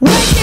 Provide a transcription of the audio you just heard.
Wake